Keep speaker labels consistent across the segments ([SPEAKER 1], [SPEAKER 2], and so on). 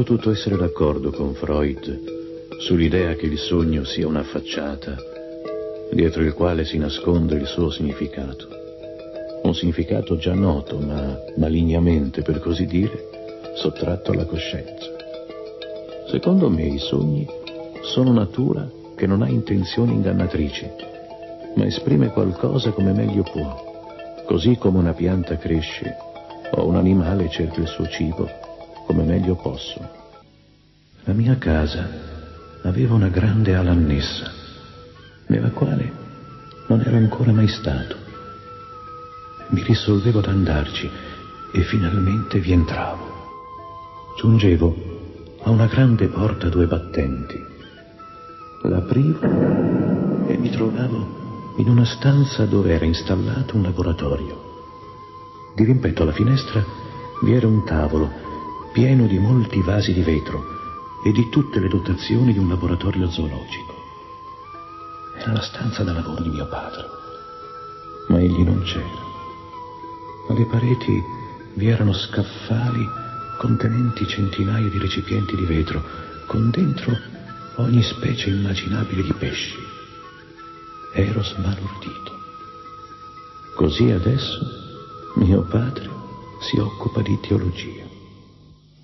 [SPEAKER 1] potuto essere d'accordo con Freud sull'idea che il sogno sia una facciata dietro il quale si nasconde il suo significato. Un significato già noto, ma malignamente, per così dire, sottratto alla coscienza. Secondo me i sogni sono natura che non ha intenzioni ingannatrici, ma esprime qualcosa come meglio può, così come una pianta cresce o un animale cerca il suo cibo come meglio posso. La mia casa aveva una grande ala annessa, nella quale non ero ancora mai stato. Mi risolvevo ad andarci e finalmente vi entravo. Giungevo a una grande porta a due battenti. L'aprivo e mi trovavo in una stanza dove era installato un laboratorio. Di rimpetto alla finestra vi era un tavolo pieno di molti vasi di vetro e di tutte le dotazioni di un laboratorio zoologico. Era la stanza da lavoro di mio padre, ma egli non c'era. Alle pareti vi erano scaffali contenenti centinaia di recipienti di vetro, con dentro ogni specie immaginabile di pesci. Ero sbalordito. Così adesso mio padre si occupa di teologia.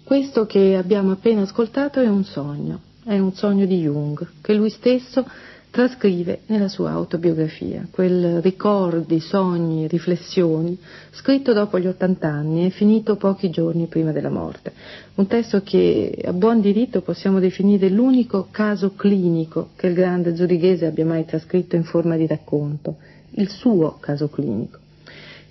[SPEAKER 2] Questo che abbiamo appena ascoltato è un sogno, è un sogno di Jung, che lui stesso trascrive nella sua autobiografia, quel ricordi, sogni, riflessioni, scritto dopo gli 80 anni e finito pochi giorni prima della morte. Un testo che a buon diritto possiamo definire l'unico caso clinico che il grande zurighese abbia mai trascritto in forma di racconto, il suo caso clinico.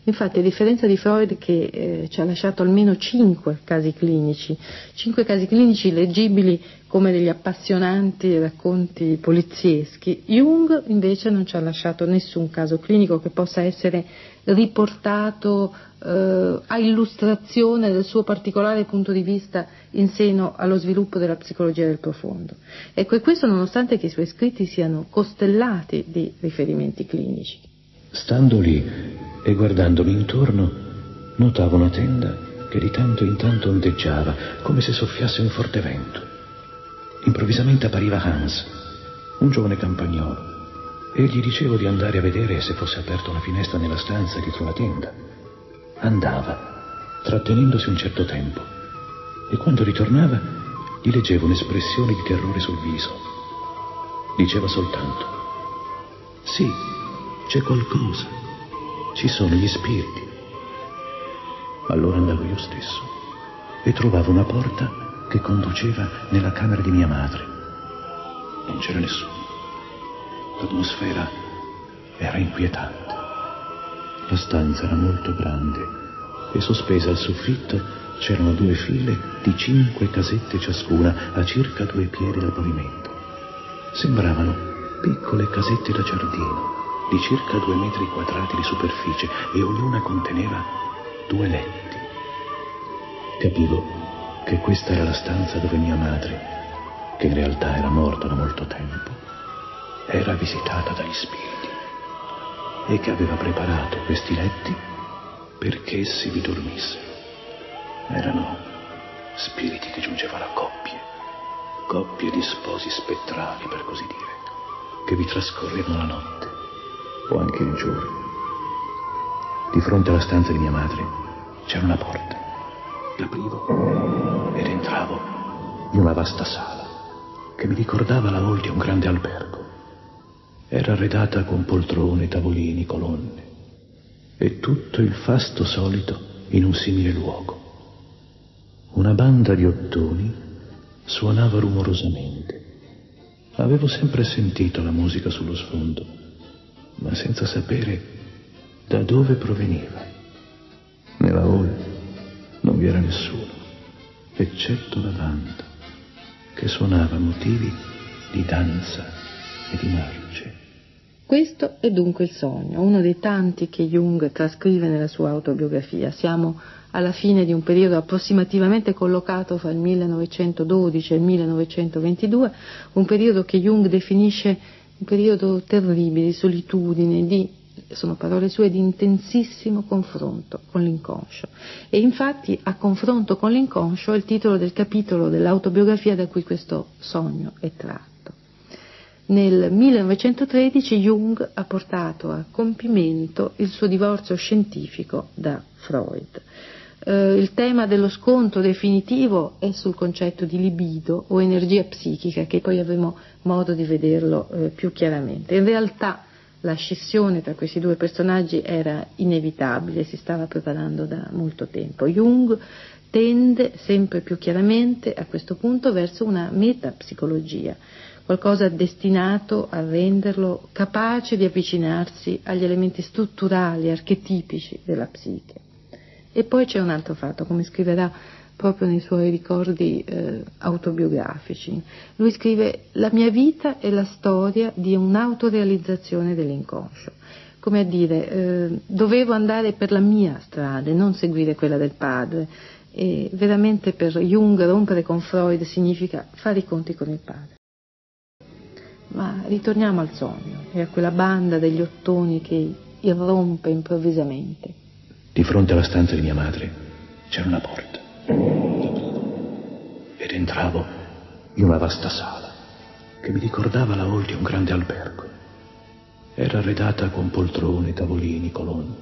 [SPEAKER 2] Infatti, a differenza di Freud che eh, ci ha lasciato almeno cinque casi clinici, cinque casi clinici leggibili come degli appassionanti racconti polizieschi, Jung invece non ci ha lasciato nessun caso clinico che possa essere riportato eh, a illustrazione del suo particolare punto di vista in seno allo sviluppo della psicologia del profondo. Ecco, e questo nonostante che i suoi scritti siano costellati di riferimenti clinici.
[SPEAKER 1] Stando lì e guardandomi intorno, notavo una tenda che di tanto in tanto ondeggiava, come se soffiasse un forte vento. Improvvisamente appariva Hans, un giovane campagnolo, e gli dicevo di andare a vedere se fosse aperta una finestra nella stanza dietro la tenda. Andava, trattenendosi un certo tempo, e quando ritornava gli leggevo un'espressione di terrore sul viso. Diceva soltanto, sì, c'è qualcosa. Ci sono gli spiriti. Allora andavo io stesso e trovavo una porta che conduceva nella camera di mia madre. Non c'era nessuno. L'atmosfera era inquietante. La stanza era molto grande e sospesa al soffitto c'erano due file di cinque casette ciascuna a circa due piedi dal pavimento. Sembravano piccole casette da giardino di circa due metri quadrati di superficie e ognuna conteneva due letti. Capivo che questa era la stanza dove mia madre, che in realtà era morta da molto tempo, era visitata dagli spiriti e che aveva preparato questi letti perché essi vi dormissero. Erano spiriti che giungevano a coppie, coppie di sposi spettrali per così dire, che vi trascorrevano la notte o anche il giorno. Di fronte alla stanza di mia madre c'era una porta. L'aprivo ed entravo in una vasta sala che mi ricordava la hall di un grande albergo. Era arredata con poltrone, tavolini, colonne e tutto il fasto solito in un simile luogo. Una banda di ottoni suonava rumorosamente. Avevo sempre sentito la musica sullo sfondo ma senza sapere da dove proveniva. Nella hall non vi era nessuno, eccetto la banda, che suonava motivi di danza e di marce.
[SPEAKER 2] Questo è dunque il sogno, uno dei tanti che Jung trascrive nella sua autobiografia. Siamo alla fine di un periodo approssimativamente collocato fra il 1912 e il 1922, un periodo che Jung definisce un periodo terribile di solitudine, di sono parole sue di intensissimo confronto con l'inconscio. E infatti a confronto con l'inconscio è il titolo del capitolo dell'autobiografia da cui questo sogno è tratto. Nel 1913 Jung ha portato a compimento il suo divorzio scientifico da Freud. Eh, il tema dello scontro definitivo è sul concetto di libido o energia psichica, che poi avremo modo di vederlo eh, più chiaramente. In realtà la scissione tra questi due personaggi era inevitabile, si stava preparando da molto tempo. Jung tende sempre più chiaramente a questo punto verso una metapsicologia, qualcosa destinato a renderlo capace di avvicinarsi agli elementi strutturali, archetipici della psiche. E poi c'è un altro fatto, come scriverà proprio nei suoi ricordi eh, autobiografici. Lui scrive La mia vita è la storia di un'autorealizzazione dell'inconscio. Come a dire, eh, dovevo andare per la mia strada e non seguire quella del padre. E veramente per Jung rompere con Freud significa fare i conti con il padre. Ma ritorniamo al sogno e a quella banda degli ottoni che irrompe improvvisamente.
[SPEAKER 1] Di fronte alla stanza di mia madre c'era una porta ed entravo in una vasta sala che mi ricordava la hall di un grande albergo. Era arredata con poltrone, tavolini, colonne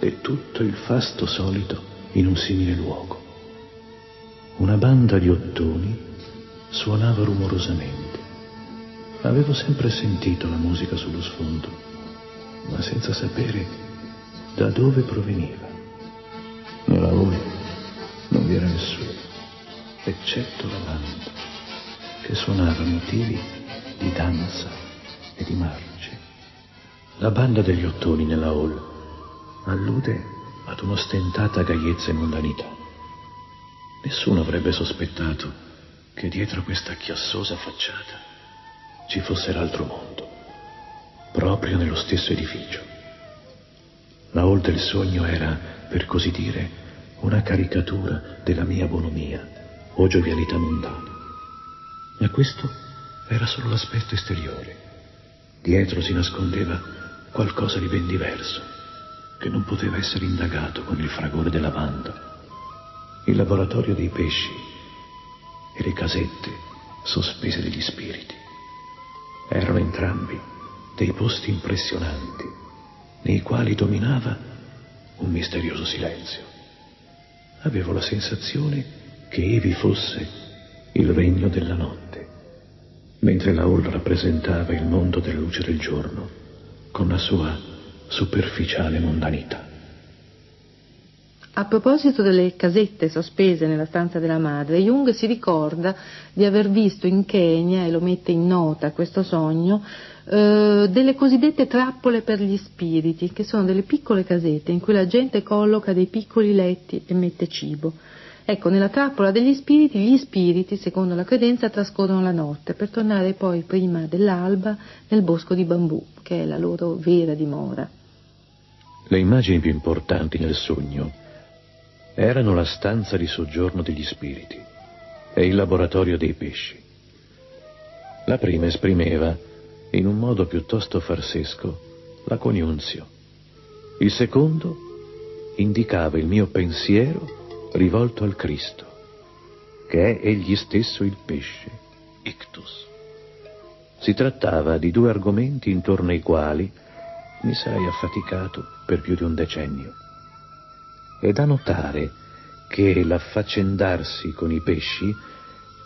[SPEAKER 1] e tutto il fasto solito in un simile luogo. Una banda di ottoni suonava rumorosamente. Avevo sempre sentito la musica sullo sfondo, ma senza sapere da dove proveniva. Nella hall non vi era nessuno, eccetto la banda, che suonava motivi di danza e di marce. La banda degli ottoni nella hall allude ad un'ostentata gaiezza e mondanità. Nessuno avrebbe sospettato che dietro questa chiassosa facciata ci fosse l'altro mondo, proprio nello stesso edificio. La hall del sogno era, per così dire, una caricatura della mia bonomia o giovialità mondana. Ma questo era solo l'aspetto esteriore. Dietro si nascondeva qualcosa di ben diverso, che non poteva essere indagato con il fragore della banda. Il laboratorio dei pesci e le casette sospese degli spiriti erano entrambi dei posti impressionanti nei quali dominava un misterioso silenzio avevo la sensazione che ivi fosse il regno della notte, mentre la hall rappresentava il mondo della luce del giorno con la sua superficiale mondanità.
[SPEAKER 2] A proposito delle casette sospese nella stanza della madre, Jung si ricorda di aver visto in Kenya, e lo mette in nota questo sogno, eh, delle cosiddette trappole per gli spiriti, che sono delle piccole casette in cui la gente colloca dei piccoli letti e mette cibo. Ecco, nella trappola degli spiriti, gli spiriti, secondo la credenza, trascorrono la notte per tornare poi prima dell'alba nel bosco di bambù, che è la loro vera dimora.
[SPEAKER 1] Le immagini più importanti nel sogno erano la stanza di soggiorno degli spiriti e il laboratorio dei pesci. La prima esprimeva in un modo piuttosto farsesco, la coniunzio. Il secondo indicava il mio pensiero rivolto al Cristo, che è egli stesso il pesce, ictus. Si trattava di due argomenti intorno ai quali mi sarei affaticato per più di un decennio. È da notare che l'affaccendarsi con i pesci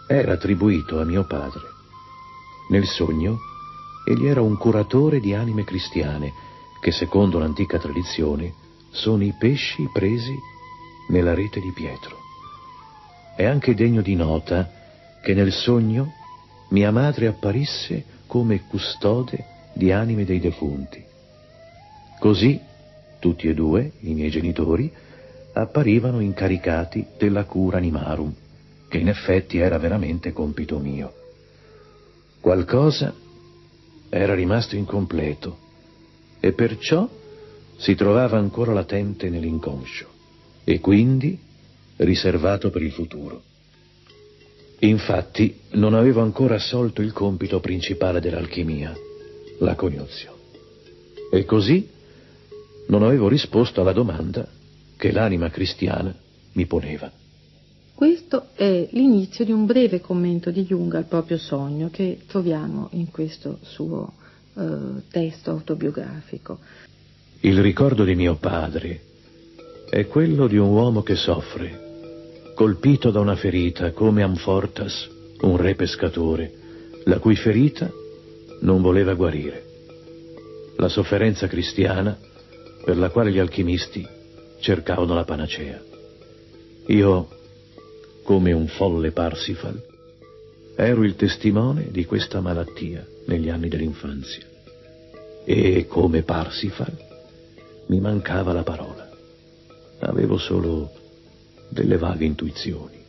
[SPEAKER 1] era attribuito a mio padre. Nel sogno Egli era un curatore di anime cristiane, che secondo l'antica tradizione sono i pesci presi nella rete di Pietro. È anche degno di nota che nel sogno mia madre apparisse come custode di anime dei defunti. Così tutti e due, i miei genitori, apparivano incaricati della cura animarum, che in effetti era veramente compito mio. Qualcosa era rimasto incompleto e perciò si trovava ancora latente nell'inconscio e quindi riservato per il futuro. Infatti non avevo ancora assolto il compito principale dell'alchimia, la coniuzio. E così non avevo risposto alla domanda che l'anima cristiana mi poneva.
[SPEAKER 2] Questo è l'inizio di un breve commento di Jung al proprio sogno che troviamo in questo suo eh, testo autobiografico.
[SPEAKER 1] Il ricordo di mio padre è quello di un uomo che soffre, colpito da una ferita come Amfortas, un re pescatore, la cui ferita non voleva guarire. La sofferenza cristiana per la quale gli alchimisti cercavano la panacea. Io, come un folle Parsifal, ero il testimone di questa malattia negli anni dell'infanzia. E come Parsifal mi mancava la parola. Avevo solo delle vaghe intuizioni.